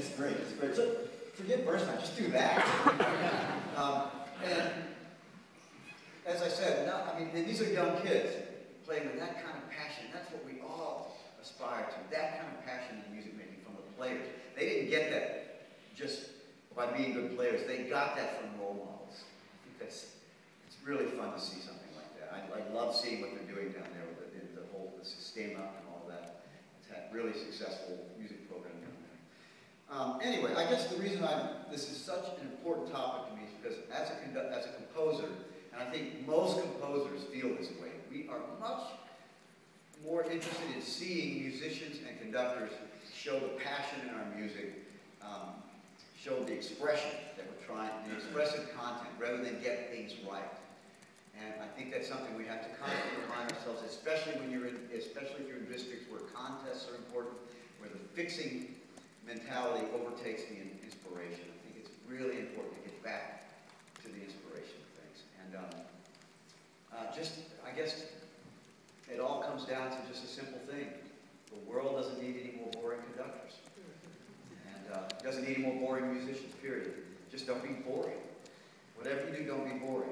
It's great. It's great. So forget burst time. Just do that. um, and as I said, not, I mean, these are young kids playing with that kind of passion. That's what we all aspire to. That kind of passion in music making from the players. They didn't get that just by being good players. They got that from role models. Because that's it's really fun to see something like that. I, I love seeing what they're doing down there with the, the whole the Sistema and all that. It's had really successful music um, anyway, I guess the reason I, this is such an important topic to me is because as a, as a composer, and I think most composers feel this way, we are much more interested in seeing musicians and conductors show the passion in our music, um, show the expression that we're trying, the expressive content, rather than get things right. And I think that's something we have to constantly remind ourselves, especially when you're in, especially if you're in districts where contests are important, where the fixing mentality overtakes the inspiration. I think it's really important to get back to the inspiration of things. And um, uh, just, I guess, it all comes down to just a simple thing. The world doesn't need any more boring conductors. And uh, doesn't need any more boring musicians, period. Just don't be boring. Whatever you do, don't be boring.